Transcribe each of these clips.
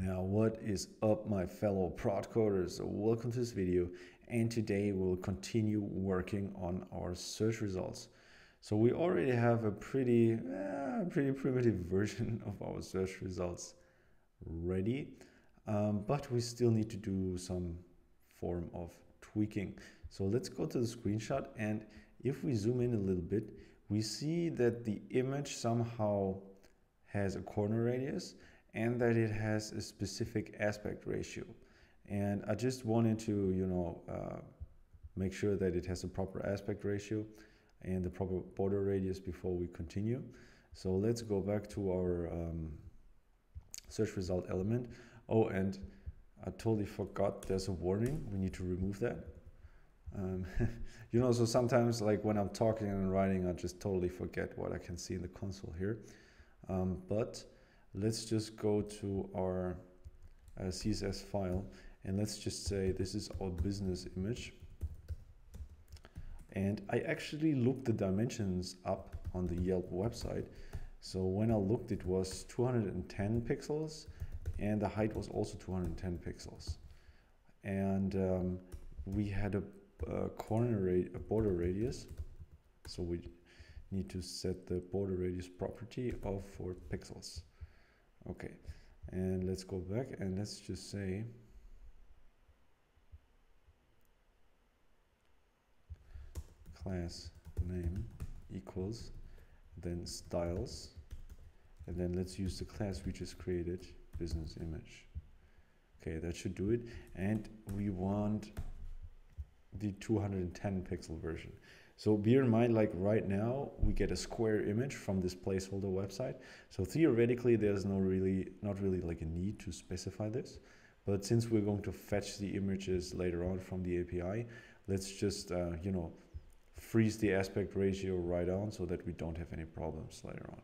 Now what is up my fellow prod coders? Welcome to this video and today we'll continue working on our search results. So we already have a pretty, uh, pretty primitive version of our search results ready, um, but we still need to do some form of tweaking. So let's go to the screenshot and if we zoom in a little bit, we see that the image somehow has a corner radius and that it has a specific aspect ratio. And I just wanted to, you know, uh, make sure that it has a proper aspect ratio and the proper border radius before we continue. So let's go back to our um, search result element. Oh, and I totally forgot there's a warning. We need to remove that. Um, you know, so sometimes like when I'm talking and writing, I just totally forget what I can see in the console here. Um, but let's just go to our uh, CSS file and let's just say this is our business image. And I actually looked the dimensions up on the Yelp website. So when I looked, it was 210 pixels and the height was also 210 pixels. And um, we had a, a corner a border radius. So we need to set the border radius property of 4 pixels. Okay, and let's go back and let's just say class name equals then styles and then let's use the class we just created business image. Okay that should do it and we want the 210 pixel version so bear in mind, like right now, we get a square image from this placeholder website. So theoretically, there's no really, not really like a need to specify this. But since we're going to fetch the images later on from the API, let's just, uh, you know, freeze the aspect ratio right on so that we don't have any problems later on.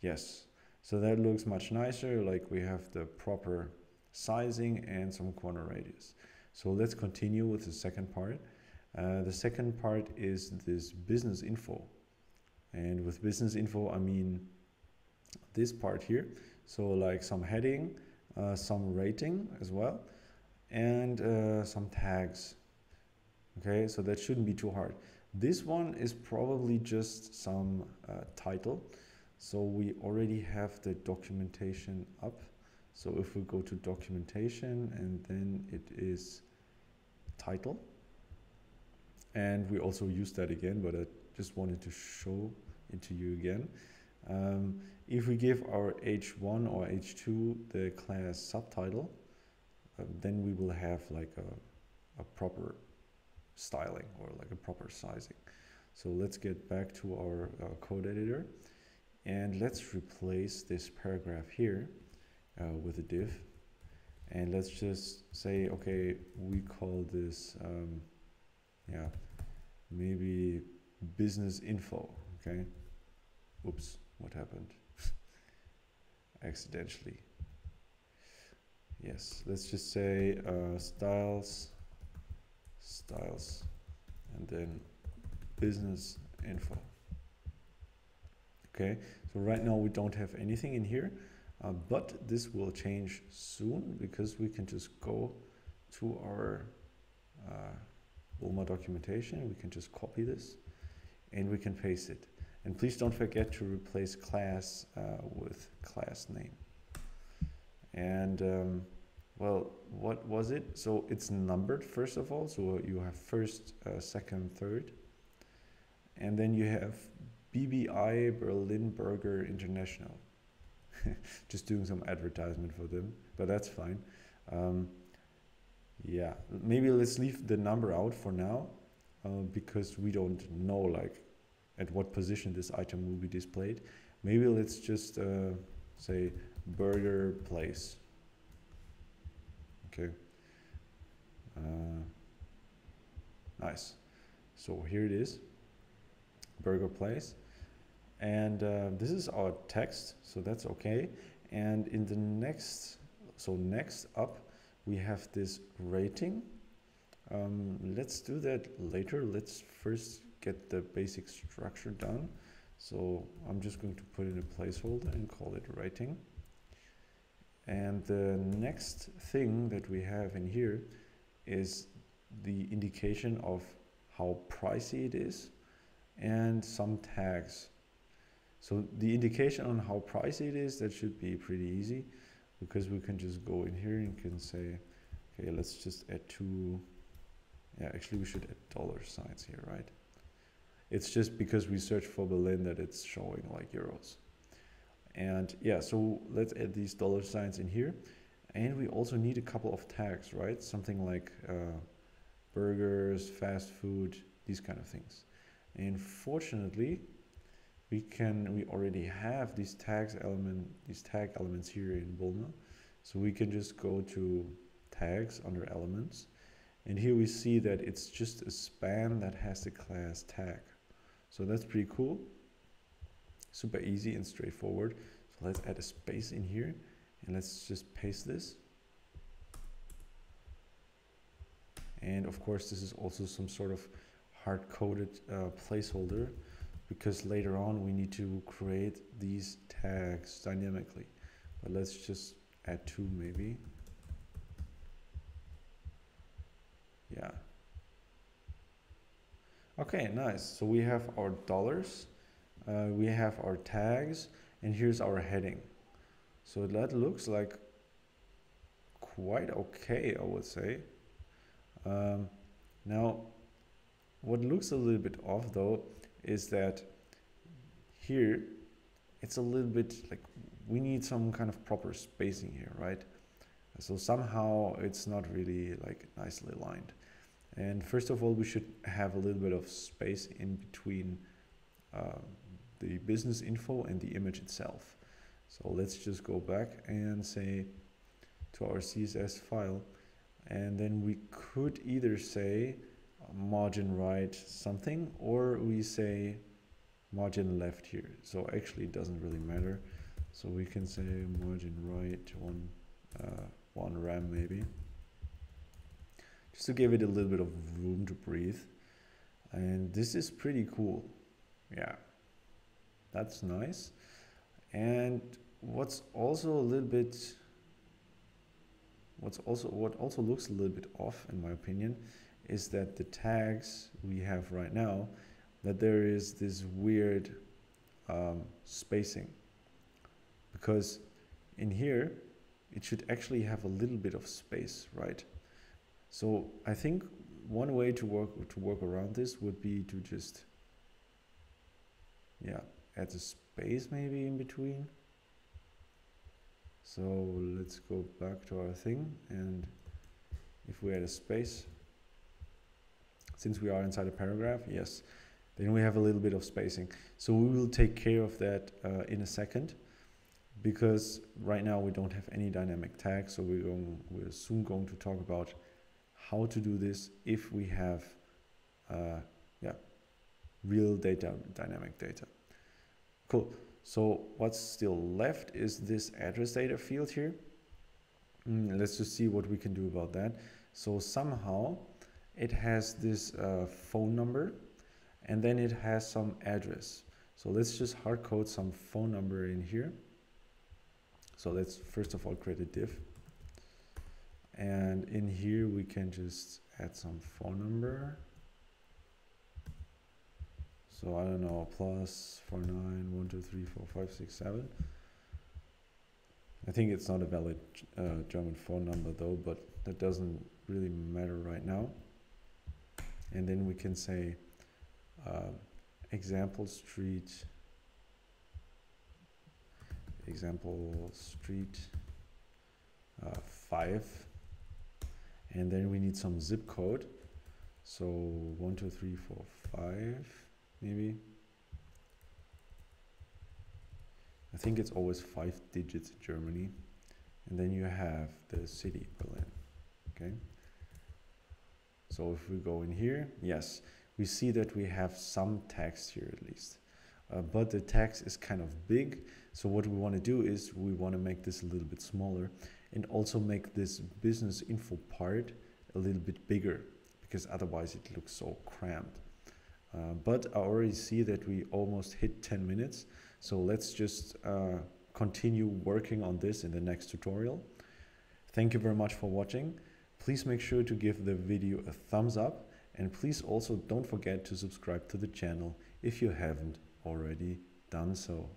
Yes, so that looks much nicer, like we have the proper sizing and some corner radius. So let's continue with the second part. Uh, the second part is this business info. And with business info, I mean this part here. So like some heading, uh, some rating as well, and uh, some tags. Okay, so that shouldn't be too hard. This one is probably just some uh, title. So we already have the documentation up. So if we go to documentation and then it is title, and we also use that again, but I just wanted to show it to you again. Um, if we give our h1 or h2 the class subtitle, uh, then we will have like a, a proper styling or like a proper sizing. So let's get back to our uh, code editor and let's replace this paragraph here uh, with a div. And let's just say, okay, we call this um, yeah, maybe business info, okay? Oops, what happened? Accidentally. Yes, let's just say uh, styles, styles, and then business info. Okay, so right now we don't have anything in here, uh, but this will change soon because we can just go to our uh, Bulma documentation. We can just copy this and we can paste it. And please don't forget to replace class uh, with class name. And um, well, what was it? So it's numbered first of all. So you have first, uh, second, third. And then you have BBI Berlin Burger International. Just doing some advertisement for them, but that's fine. Um, yeah, maybe let's leave the number out for now uh, because we don't know like at what position this item will be displayed. Maybe let's just uh, say burger place. Okay. Uh, nice. So here it is, burger place. And uh, this is our text, so that's okay. And in the next, so next up, we have this rating. Um, let's do that later. Let's first get the basic structure done. So I'm just going to put in a placeholder and call it rating. And the next thing that we have in here is the indication of how pricey it is and some tags. So the indication on how pricey it is, that should be pretty easy because we can just go in here and can say, okay, let's just add two, yeah, actually we should add dollar signs here, right? It's just because we search for Berlin that it's showing like euros. And yeah, so let's add these dollar signs in here. And we also need a couple of tags, right? Something like uh, burgers, fast food, these kind of things. And fortunately, we can we already have these tags element these tag elements here in Bulma. So we can just go to tags under elements. And here we see that it's just a span that has the class tag. So that's pretty cool. Super easy and straightforward. So let's add a space in here and let's just paste this. And of course, this is also some sort of hard-coded uh, placeholder because later on we need to create these tags dynamically. But let's just add two maybe. Yeah. Okay, nice. So we have our dollars, uh, we have our tags, and here's our heading. So that looks like quite okay, I would say. Um, now, what looks a little bit off though is that here it's a little bit like we need some kind of proper spacing here, right? So somehow it's not really like nicely aligned. And first of all, we should have a little bit of space in between uh, the business info and the image itself. So let's just go back and say to our CSS file, and then we could either say margin right something or we say margin left here. So actually it doesn't really matter. So we can say margin right one, uh, one rem maybe just to give it a little bit of room to breathe. And this is pretty cool. Yeah, that's nice. And what's also a little bit, what's also, what also looks a little bit off in my opinion, is that the tags we have right now, that there is this weird um, spacing. Because in here, it should actually have a little bit of space, right? So I think one way to work to work around this would be to just yeah add a space maybe in between. So let's go back to our thing and if we add a space since we are inside a paragraph yes. Then we have a little bit of spacing. So we will take care of that uh, in a second because right now we don't have any dynamic tags so we're going we're soon going to talk about how to do this if we have uh, yeah real data dynamic data. Cool. So what's still left is this address data field here. Mm, let's just see what we can do about that. So somehow it has this uh, phone number and then it has some address. So let's just hard code some phone number in here. So let's first of all create a div and in here we can just add some phone number. So I don't know plus 49 I think it's not a valid uh, German phone number though but that doesn't really matter right now and then we can say uh, example street example street uh, 5 and then we need some zip code. So one two three four five maybe. I think it's always five digits in Germany. And then you have the city Berlin okay so if we go in here yes we see that we have some text here at least uh, but the text is kind of big so what we want to do is we want to make this a little bit smaller and also make this business info part a little bit bigger because otherwise it looks so cramped. Uh, but I already see that we almost hit 10 minutes. So let's just uh, continue working on this in the next tutorial. Thank you very much for watching. Please make sure to give the video a thumbs up and please also don't forget to subscribe to the channel if you haven't already done so.